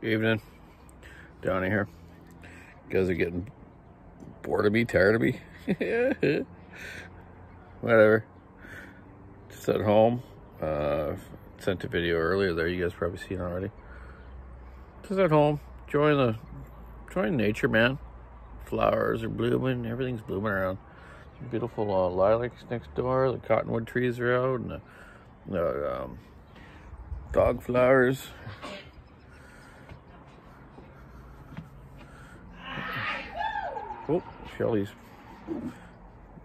Evening. Down here. You guys are getting bored of me, tired of me. Whatever. Just at home. Uh, sent a video earlier there. You guys probably seen already. Just at home. Enjoying the, enjoying nature, man. Flowers are blooming. Everything's blooming around. Beautiful uh, lilacs next door. The cottonwood trees are out. And the, the um, dog flowers. Oh, Shelly's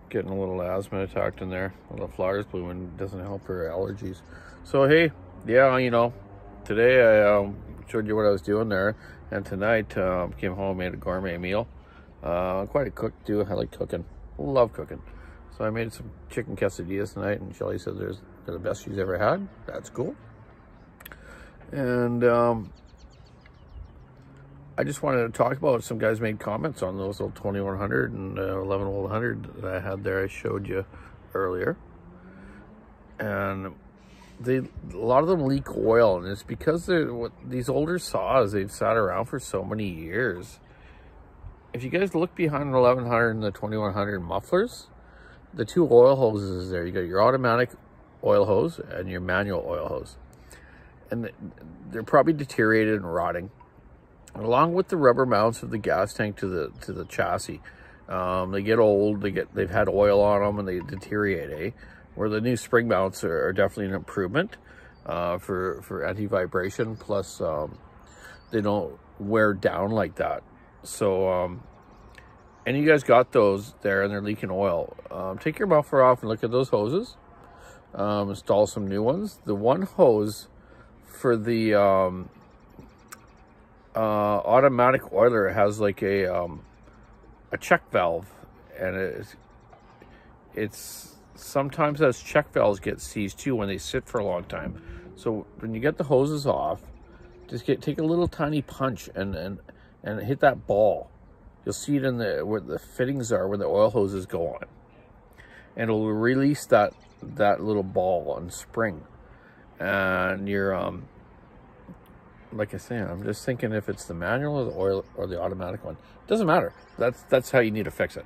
getting a little asthma attacked in there. Well, the flowers blooming doesn't help her allergies. So, hey, yeah, you know, today I um, showed you what I was doing there. And tonight, um, came home, made a gourmet meal. Uh, quite a cook, too. I like cooking. Love cooking. So I made some chicken quesadillas tonight, and Shelly said they're the best she's ever had. That's cool. And um, I just wanted to talk about some guys made comments on those old 2100 and uh, 11100 that I had there. I showed you earlier, and they a lot of them leak oil, and it's because they're what these older saws they've sat around for so many years. If you guys look behind the 1100 and the 2100 mufflers, the two oil hoses there. You got your automatic oil hose and your manual oil hose, and they're probably deteriorated and rotting along with the rubber mounts of the gas tank to the to the chassis. Um, they get old, they get they've had oil on them and they deteriorate. Eh? Where the new spring mounts are, are definitely an improvement uh, for for anti vibration. Plus, um, they don't wear down like that. So, um, and you guys got those there and they're leaking oil. Um, take your muffler off and look at those hoses. Um, install some new ones. The one hose for the um, uh, automatic oiler has like a um, a check valve, and it's it's sometimes those check valves get seized too when they sit for a long time. So when you get the hoses off, just get take a little tiny punch and and and hit that ball. You'll see it in the where the fittings are where the oil hoses go on, and it'll release that that little ball and spring, and your um like I say, I'm just thinking if it's the manual or the oil or the automatic one. Doesn't matter. That's that's how you need to fix it.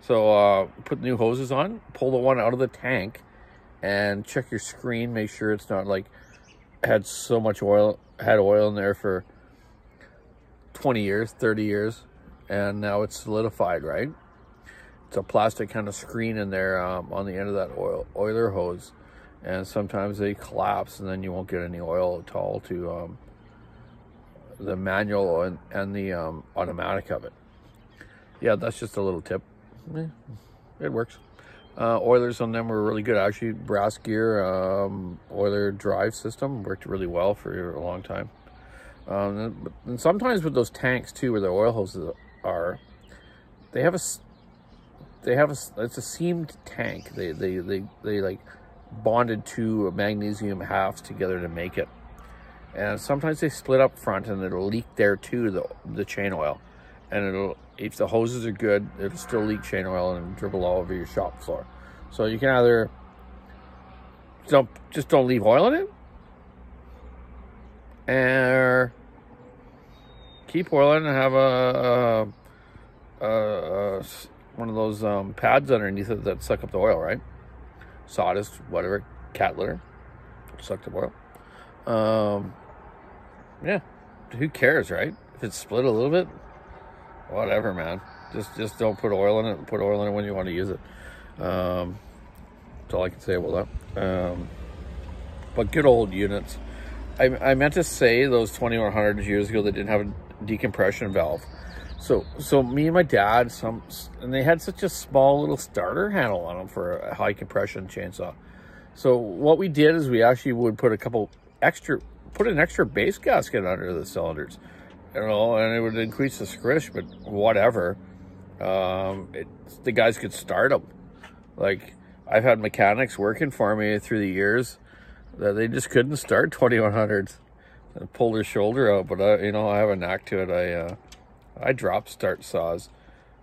So uh, put new hoses on, pull the one out of the tank, and check your screen. Make sure it's not like had so much oil, had oil in there for 20 years, 30 years, and now it's solidified, right? It's a plastic kind of screen in there um, on the end of that oil oiler hose. And sometimes they collapse and then you won't get any oil at all to um, the manual and, and the um, automatic of it. Yeah, that's just a little tip. Yeah, it works. Uh, Oilers on them were really good. Actually, brass gear, um, Oiler drive system worked really well for a long time. Um, and sometimes with those tanks too, where the oil hoses are, they have a, they have a, it's a seamed tank. They, they, they, they like bonded two magnesium halves together to make it. And sometimes they split up front and it'll leak there too, the, the chain oil. And it'll, if the hoses are good, it'll still leak chain oil and dribble all over your shop floor. So you can either don't, just don't leave oil in it, or keep oil in and have a, a, a, a one of those um, pads underneath it that suck up the oil, right? Sawdust, whatever, cat litter, suck the oil. Um, yeah, who cares, right? If it's split a little bit, whatever, man. Just just don't put oil in it. Put oil in it when you want to use it. Um, that's all I can say about that. Um, but good old units. I, I meant to say those 2100 years ago that didn't have a decompression valve. So, so me and my dad, some, and they had such a small little starter handle on them for a high compression chainsaw. So what we did is we actually would put a couple extra put an extra base gasket under the cylinders, you know, and it would increase the squish, but whatever. Um, it, the guys could start them. Like, I've had mechanics working for me through the years that they just couldn't start 2100s. and pull their shoulder out, but I, you know, I have a knack to it. I, uh, I drop start saws,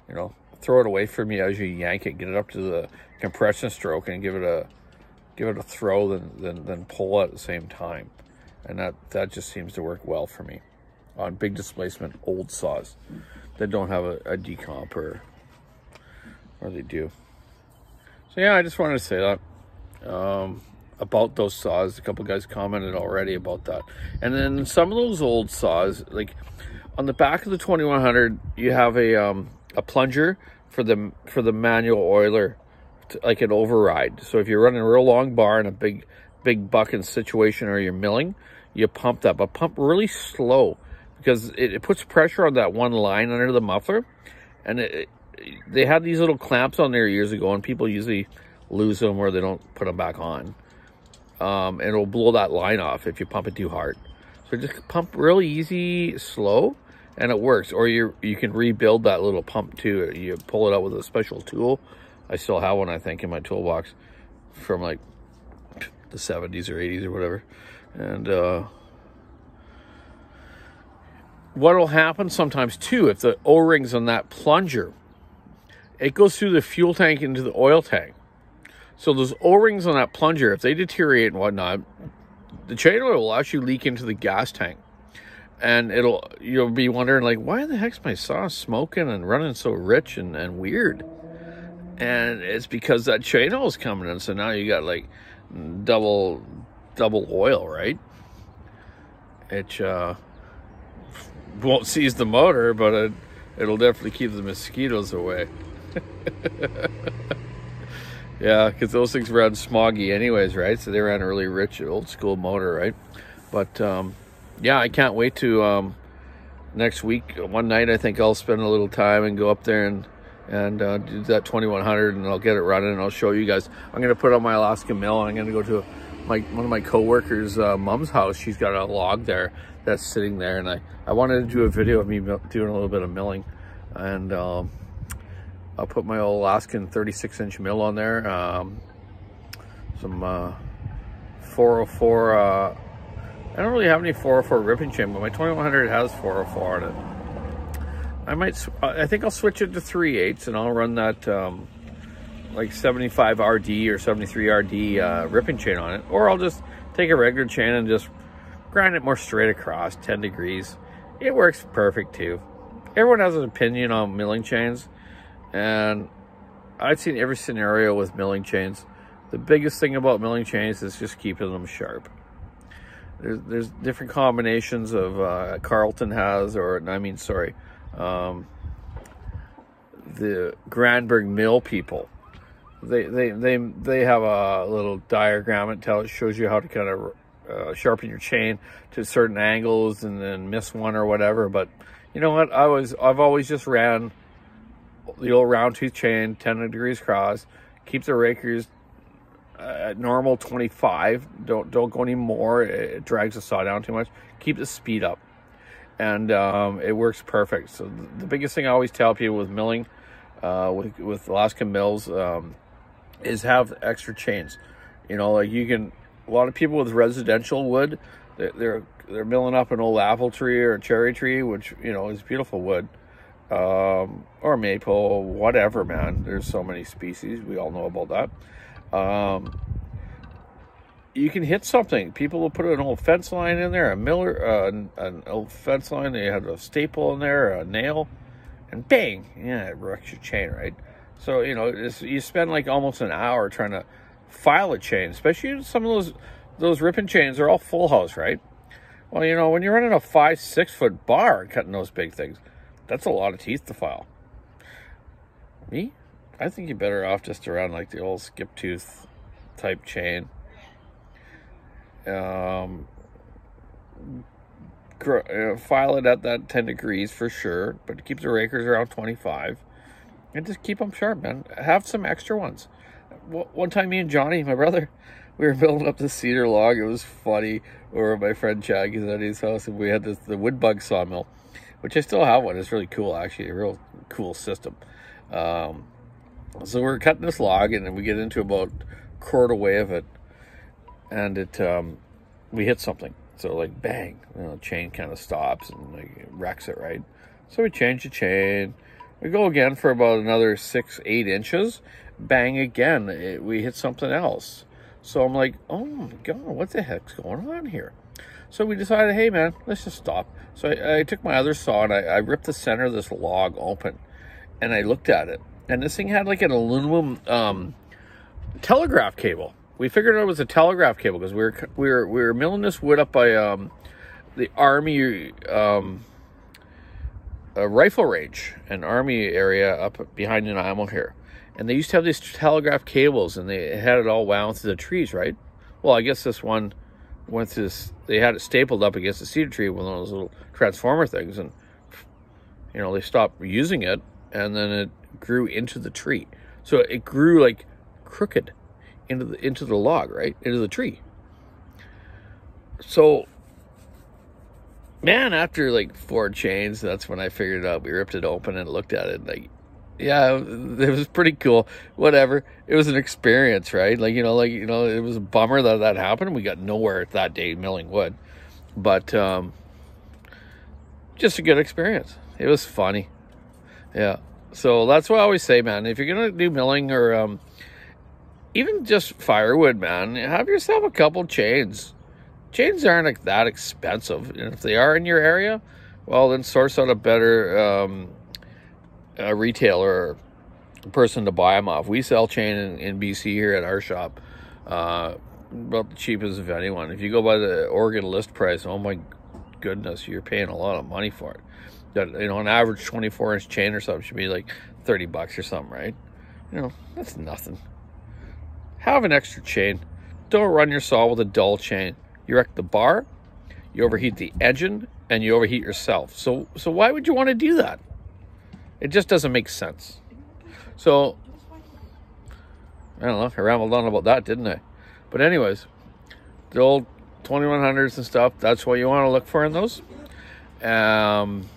you know, throw it away from you as you yank it, get it up to the compression stroke and give it a, give it a throw, then, then, then pull at the same time and that that just seems to work well for me on big displacement old saws that don't have a, a decomp or, or they do. So yeah, I just wanted to say that um, about those saws. A couple guys commented already about that. And then some of those old saws, like on the back of the 2100, you have a um, a plunger for the for the manual oiler, to, like an override. So if you're running a real long bar in a big big bucking situation or you're milling, you pump that, but pump really slow because it, it puts pressure on that one line under the muffler. And it, it, they had these little clamps on there years ago, and people usually lose them or they don't put them back on. Um, and it'll blow that line off if you pump it too hard. So just pump really easy, slow, and it works. Or you you can rebuild that little pump too. You pull it out with a special tool. I still have one, I think, in my toolbox from like the 70s or 80s or whatever. And uh, what will happen sometimes too, if the O-rings on that plunger, it goes through the fuel tank into the oil tank. So those O-rings on that plunger, if they deteriorate and whatnot, the chain oil will actually leak into the gas tank. And it'll, you'll be wondering like, why the heck's my sauce smoking and running so rich and, and weird? And it's because that chain oil is coming in. So now you got like double, double oil, right? It, uh, won't seize the motor, but it, it'll definitely keep the mosquitoes away. yeah, because those things run smoggy anyways, right? So they ran a really rich old school motor, right? But um, yeah, I can't wait to um, next week. One night, I think I'll spend a little time and go up there and and uh, do that 2100, and I'll get it running. and I'll show you guys. I'm gonna put on my Alaska mill, and I'm gonna go to my one of my coworkers' uh, mom's house. She's got a log there that's sitting there, and I I wanted to do a video of me doing a little bit of milling, and um, I'll put my old Alaskan 36 inch mill on there. Um, some uh, 404. Uh, I don't really have any 404 ripping chain, but my 2100 has 404 on it. I might. I think I'll switch it to 3 8 and I'll run that. Um, like 75 RD or 73 RD uh, ripping chain on it. Or I'll just take a regular chain and just grind it more straight across, 10 degrees. It works perfect too. Everyone has an opinion on milling chains. And I've seen every scenario with milling chains. The biggest thing about milling chains is just keeping them sharp. There's, there's different combinations of uh, Carlton has, or I mean, sorry, um, the Granberg mill people they they they they have a little diagram that tells shows you how to kind of uh, sharpen your chain to certain angles and then miss one or whatever. But you know what? I was I've always just ran the old round tooth chain, 10 degrees cross. Keep the rakers at normal 25. Don't don't go any more. It drags the saw down too much. Keep the speed up, and um, it works perfect. So the biggest thing I always tell people with milling, uh, with with Alaska mills. Um, is have extra chains. You know, like you can, a lot of people with residential wood, they're, they're, they're milling up an old apple tree or a cherry tree, which, you know, is beautiful wood. Um, or maple, whatever, man. There's so many species. We all know about that. Um, you can hit something. People will put an old fence line in there, a miller, uh, an old fence line. They have a staple in there, a nail, and bang, yeah, it wrecks your chain, right? So, you know, you spend like almost an hour trying to file a chain, especially some of those those ripping chains are all full house, right? Well, you know, when you're running a five, six foot bar cutting those big things, that's a lot of teeth to file. Me? I think you're better off just around like the old skip tooth type chain. Um, uh, file it at that 10 degrees for sure, but keep the rakers around 25 and just keep them sharp, man. Have some extra ones. One time, me and Johnny, my brother, we were building up the cedar log. It was funny. Or my friend Chad is at his house, and we had this the wood bug sawmill, which I still have one. It's really cool, actually, a real cool system. Um, so we're cutting this log, and then we get into about quarter away of it, and it um, we hit something. So like bang, you know, chain kind of stops and like wrecks it, right? So we change the chain we go again for about another six, eight inches. Bang again, it, we hit something else. So I'm like, oh my God, what the heck's going on here? So we decided, hey man, let's just stop. So I, I took my other saw and I, I, ripped the center of this log open, and I looked at it, and this thing had like an aluminum um, telegraph cable. We figured it was a telegraph cable because we were we were we were milling this wood up by um, the army um, rifle range, an army area up behind Nanaimo here, and they used to have these telegraph cables, and they had it all wound through the trees, right? Well, I guess this one went through this, they had it stapled up against the cedar tree with one of those little transformer things and you know they stopped using it and then it grew into the tree. So it grew like crooked into the into the log right into the tree so man after like four chains that's when i figured out we ripped it open and looked at it like yeah, it was pretty cool. Whatever. It was an experience, right? Like, you know, like, you know, it was a bummer that that happened. We got nowhere that day milling wood. But um, just a good experience. It was funny. Yeah. So that's what I always say, man. If you're going to do milling or um, even just firewood, man, have yourself a couple chains. Chains aren't that expensive. And if they are in your area, well, then source out a better um, a retailer or person to buy them off. We sell chain in, in BC here at our shop, uh, about the cheapest of anyone. If you go by the Oregon list price, oh my goodness, you're paying a lot of money for it. That you know, an average 24 inch chain or something should be like 30 bucks or something, right? You know, that's nothing. Have an extra chain. Don't run your saw with a dull chain. You wreck the bar, you overheat the engine, and you overheat yourself. So, so why would you want to do that? It just doesn't make sense. So, I don't know. I rambled on about that, didn't I? But anyways, the old 2100s and stuff, that's what you want to look for in those. Um,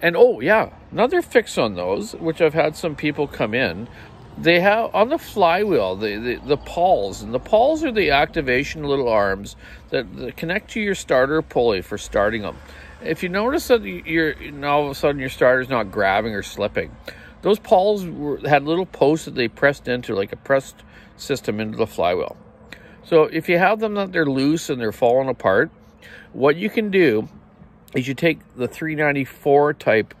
and oh, yeah, another fix on those, which I've had some people come in. They have on the flywheel the, the, the pawls, and the pawls are the activation little arms that, that connect to your starter pulley for starting them. If you notice that you're all of a sudden your starter's not grabbing or slipping, those pawls were, had little posts that they pressed into, like a pressed system into the flywheel. So if you have them that they're loose and they're falling apart, what you can do is you take the 394 type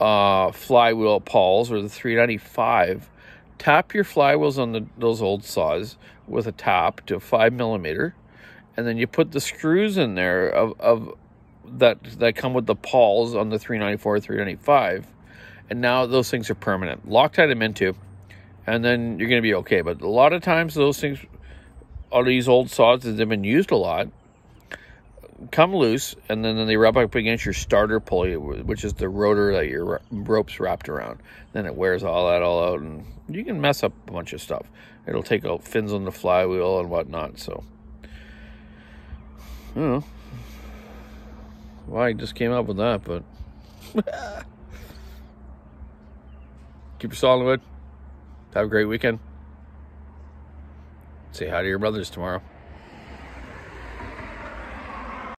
uh, flywheel pawls or the 395, tap your flywheels on the, those old saws with a tap to five millimeter, and then you put the screws in there of, of that that come with the pawls on the 394 395 and now those things are permanent. Loctite them into and then you're going to be okay. But a lot of times those things all these old saws that have been used a lot come loose and then, then they rub up against your starter pulley which is the rotor that your rope's wrapped around then it wears all that all out and you can mess up a bunch of stuff it'll take out fins on the flywheel and whatnot so I don't know well, I just came up with that, but keep your solid wood. Have a great weekend. Say hi to your brothers tomorrow.